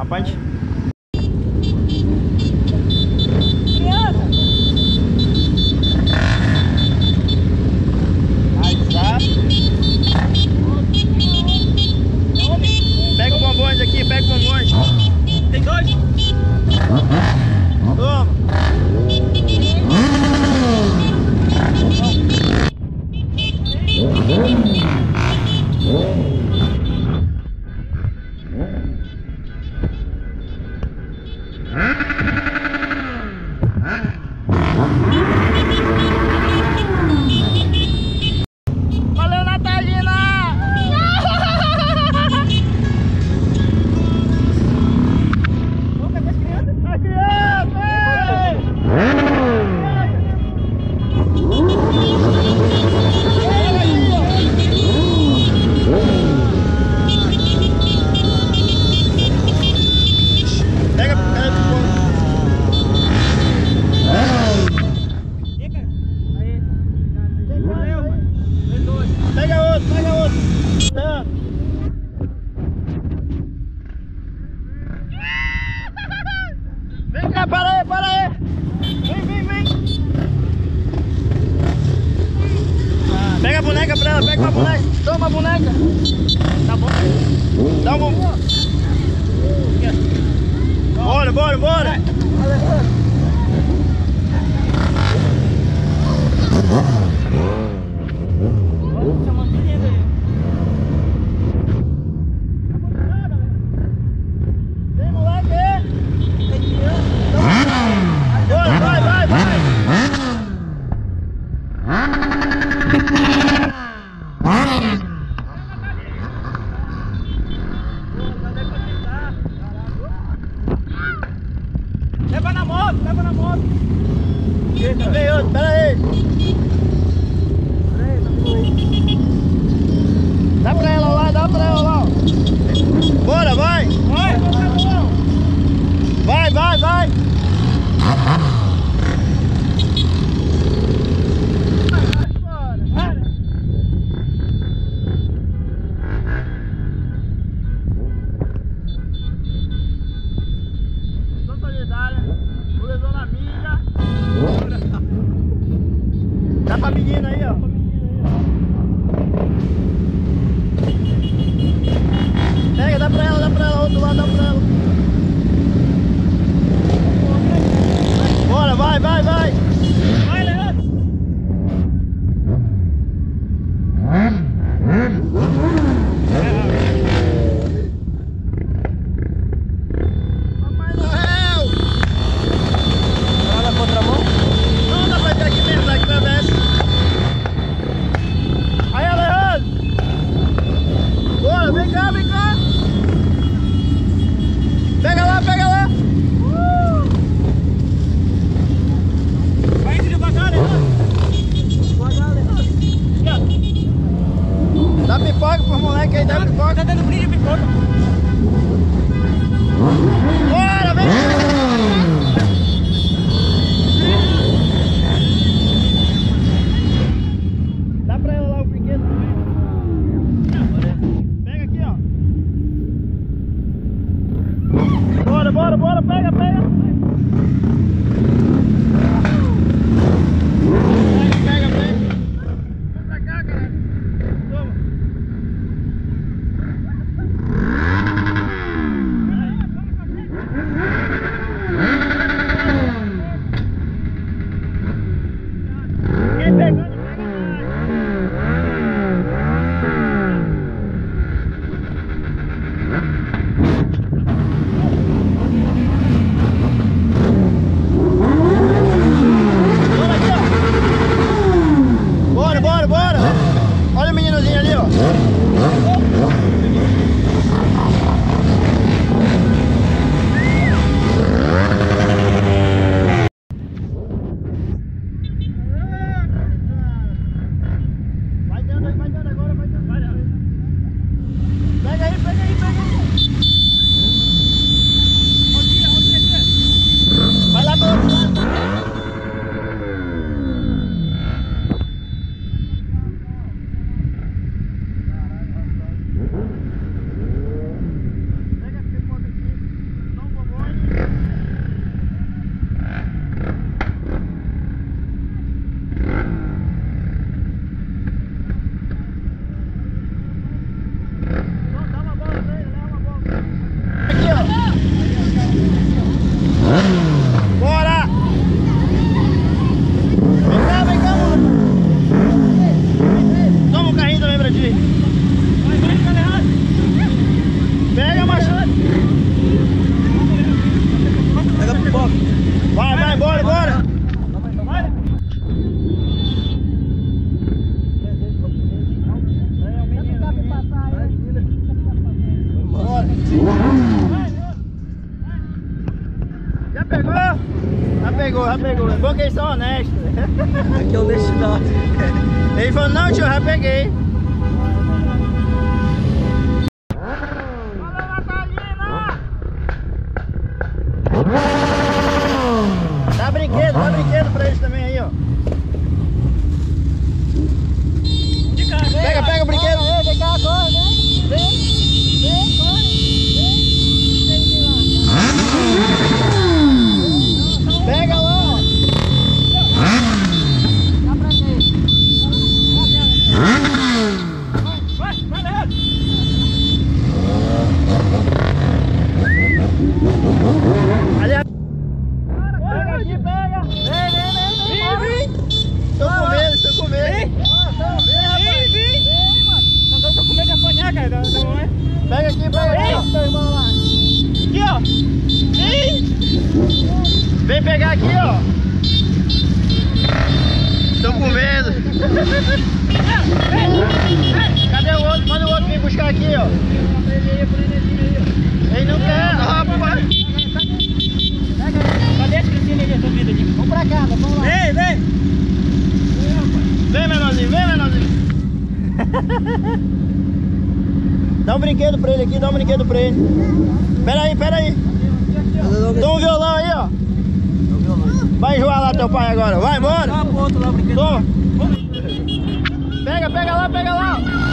Rapaz. Pega o bombonde aqui, pega o bombonde. Tem dois? Uhum. Toma. Uhum. Uhum. Huh? cá, para aí, para aí. Vem, vem, vem. Pega a boneca pra ela, pega a boneca. Toma a boneca. Tá bom. Dá um bumbum. Bora, bora, bora. Alessandro. vai, vai, vai. Dá pra menina aí, ó. Pega, dá pra ela, dá pra ela, outro lado, dá pra ela. vai, vai, vai. Pegou? Já pegou, já pegou. É bom que eles são honestos. Aqui é honestidade. Ele falou, não tio, já peguei. Dá brinquedo, dá brinquedo pra eles também aí, ó. Pega, pega o brinquedo. Vem cá agora, vem. Vem. Vem, corre. Vem. Pega lá. Dá pra ver. Vai, vai, Leandro. Ali, pega aqui, pega. Vem, vem, vem, vem. Vem, Tô com medo, tô com medo. Vem, vem. Vem, mano. Eu tô com medo de apanhar, cara, da, da mamãe. Ó. Teu irmão. Aqui, ó. Vem. Vem pegar aqui, ó. Tô com medo. Cadê o outro? Manda o outro vir buscar aqui, ó. Ele não quer, rapaz. Cadê as criancinhas ali, essa vida ali? Vamos pra casa, vamos lá. Vem, vem. Vem, menorzinho, vem, menorzinho. Dá um brinquedo pra ele aqui, dá um brinquedo pra ele. Pera aí, pera aí. Dá um violão aí, ó. Vai enjoar lá teu pai agora. Vai embora. Toma. Pega, pega lá, pega lá.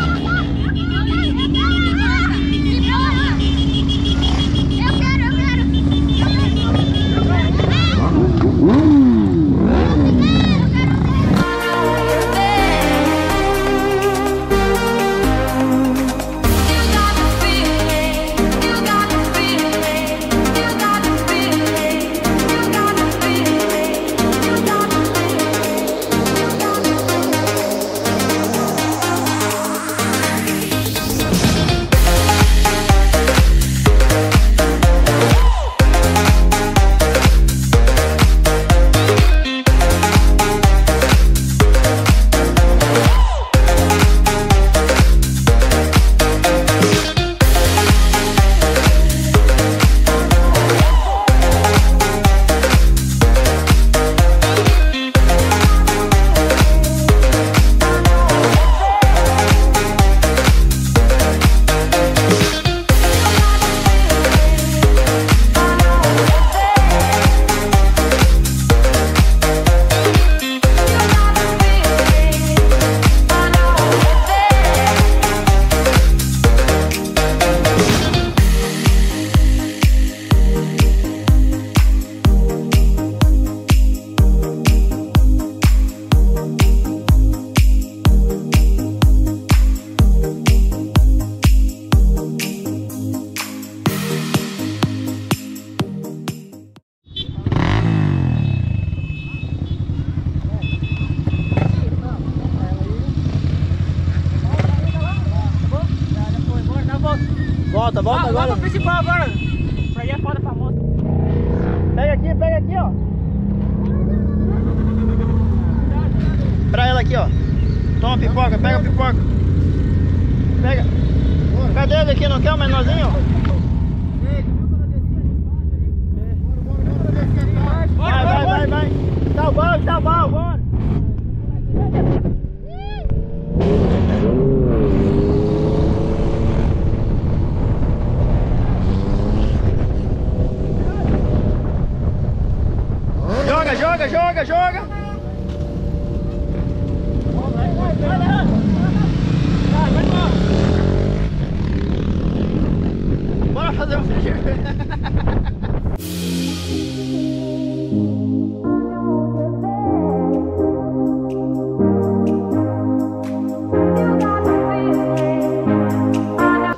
Volta, volta Ah, agora. Pro principal agora. Pra ir é foda pra moto. Pega aqui, pega aqui, ó. Pra ela aqui, ó. Toma pipoca, pega a pipoca. Pega. Cadê ele aqui? Não quer o menorzinho? Vai, vai, vai, vai. Tá bom, tá bom, bora. Joga, joga, joga, joga. Bora fazer um vídeo.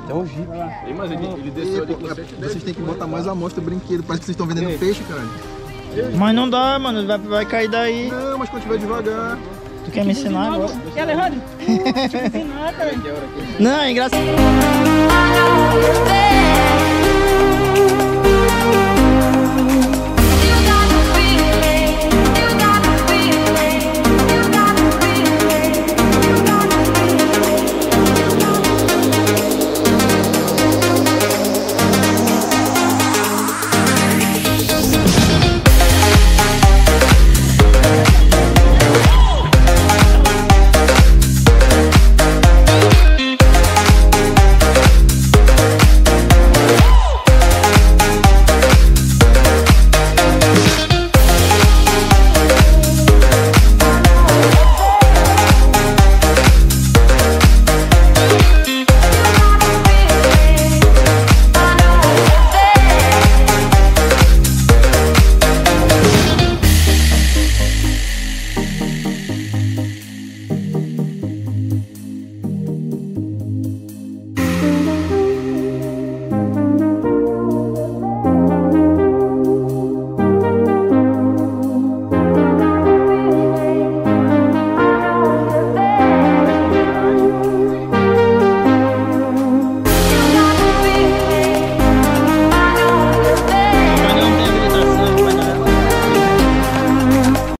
É um jeep. Mas ele, ele desceu ali com 110. Vocês têm que botar mais amostra brinquedo. Parece que vocês estão vendendo peixe, cara. Mas não dá, mano. Vai, vai cair daí. Não, mas quando tiver devagar. Tu quer me ensinar agora? E Alejandro? Assim, nada. Não, é engraçado.